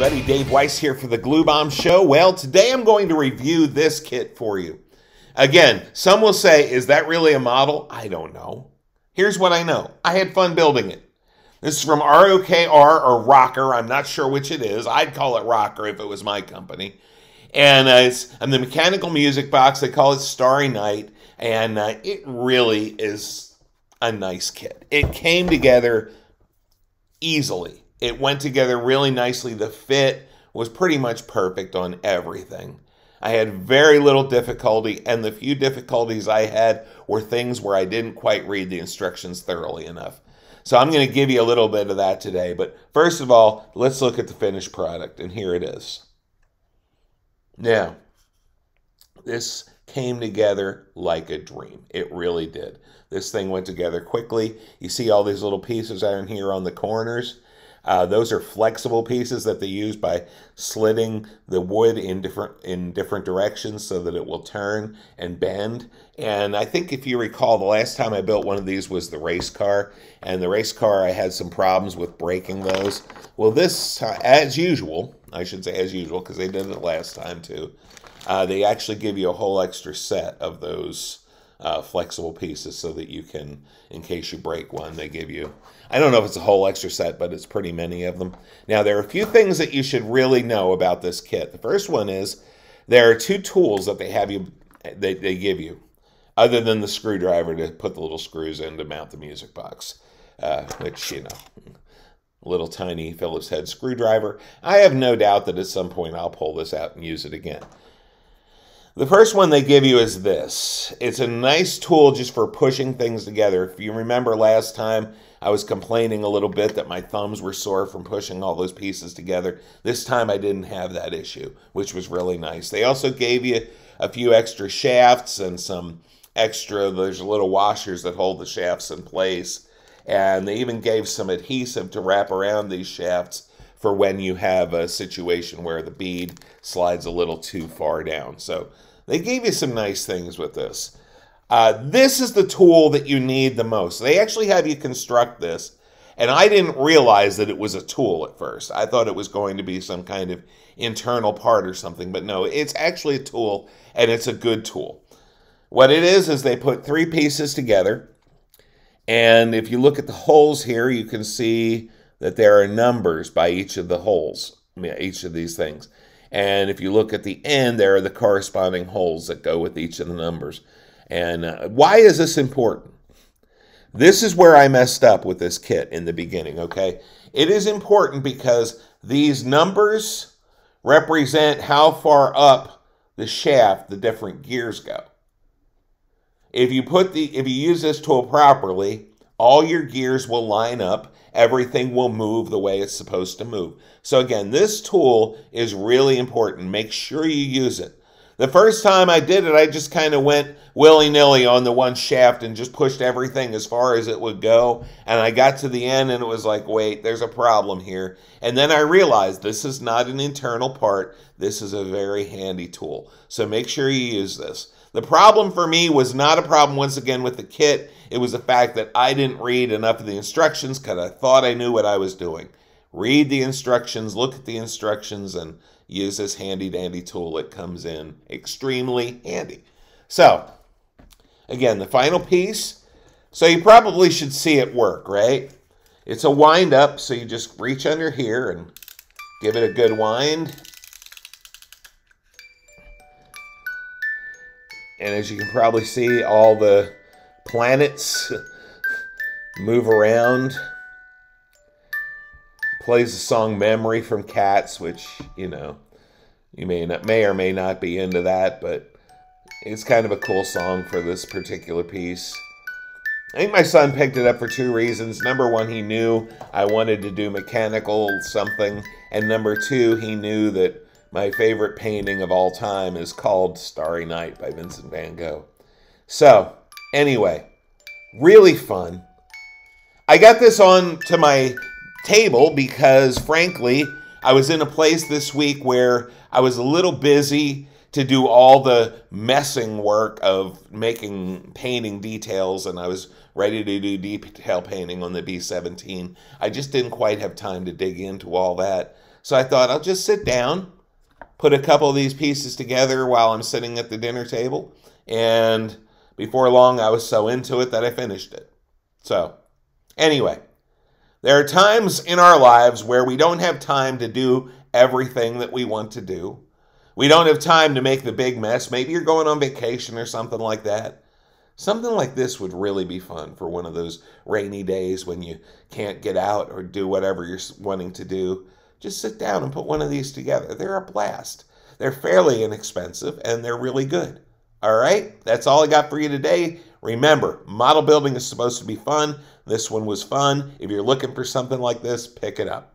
everybody. Dave Weiss here for the Glue Bomb Show. Well, today I'm going to review this kit for you. Again, some will say, is that really a model? I don't know. Here's what I know. I had fun building it. This is from ROKR or Rocker. I'm not sure which it is. I'd call it Rocker if it was my company. And uh, it's and the mechanical music box. They call it Starry Night, and uh, it really is a nice kit. It came together easily. It went together really nicely. The fit was pretty much perfect on everything. I had very little difficulty, and the few difficulties I had were things where I didn't quite read the instructions thoroughly enough. So I'm going to give you a little bit of that today. But first of all, let's look at the finished product, and here it is. Now, this came together like a dream. It really did. This thing went together quickly. You see all these little pieces down here on the corners. Uh, those are flexible pieces that they use by slitting the wood in different in different directions so that it will turn and bend. And I think if you recall, the last time I built one of these was the race car, and the race car I had some problems with breaking those. Well, this, uh, as usual, I should say as usual because they did it last time too. Uh, they actually give you a whole extra set of those uh, flexible pieces so that you can, in case you break one, they give you, I don't know if it's a whole extra set, but it's pretty many of them. Now, there are a few things that you should really know about this kit. The first one is there are two tools that they have you, they, they give you, other than the screwdriver to put the little screws in to mount the music box, uh, which, you know, little tiny Phillips head screwdriver. I have no doubt that at some point I'll pull this out and use it again. The first one they give you is this. It's a nice tool just for pushing things together. If you remember last time, I was complaining a little bit that my thumbs were sore from pushing all those pieces together. This time I didn't have that issue, which was really nice. They also gave you a few extra shafts and some extra, there's little washers that hold the shafts in place. And they even gave some adhesive to wrap around these shafts for when you have a situation where the bead slides a little too far down. So they gave you some nice things with this. Uh, this is the tool that you need the most. They actually have you construct this, and I didn't realize that it was a tool at first. I thought it was going to be some kind of internal part or something, but no, it's actually a tool, and it's a good tool. What it is, is they put three pieces together, and if you look at the holes here, you can see that there are numbers by each of the holes, each of these things. And if you look at the end, there are the corresponding holes that go with each of the numbers. And uh, why is this important? This is where I messed up with this kit in the beginning, okay? It is important because these numbers represent how far up the shaft the different gears go. If you put the if you use this tool properly, all your gears will line up everything will move the way it's supposed to move. So again, this tool is really important. Make sure you use it. The first time I did it, I just kind of went willy-nilly on the one shaft and just pushed everything as far as it would go. And I got to the end and it was like, wait, there's a problem here. And then I realized this is not an internal part. This is a very handy tool. So make sure you use this. The problem for me was not a problem, once again, with the kit. It was the fact that I didn't read enough of the instructions because I thought I knew what I was doing. Read the instructions, look at the instructions, and use this handy dandy tool. It comes in extremely handy. So, again, the final piece. So you probably should see it work, right? It's a wind up, so you just reach under here and give it a good wind. And as you can probably see, all the planets move around. Plays the song Memory from Cats, which, you know, you may not may or may not be into that, but it's kind of a cool song for this particular piece. I think my son picked it up for two reasons. Number one, he knew I wanted to do mechanical something. And number two, he knew that my favorite painting of all time is called Starry Night by Vincent van Gogh. So, anyway, really fun. I got this on to my table because, frankly, I was in a place this week where I was a little busy to do all the messing work of making painting details, and I was ready to do detail painting on the B17. I just didn't quite have time to dig into all that. So I thought I'll just sit down, put a couple of these pieces together while I'm sitting at the dinner table. And before long, I was so into it that I finished it. So, anyway, there are times in our lives where we don't have time to do everything that we want to do. We don't have time to make the big mess. Maybe you're going on vacation or something like that. Something like this would really be fun for one of those rainy days when you can't get out or do whatever you're wanting to do. Just sit down and put one of these together. They're a blast. They're fairly inexpensive and they're really good. All right, that's all I got for you today. Remember, model building is supposed to be fun. This one was fun. If you're looking for something like this, pick it up.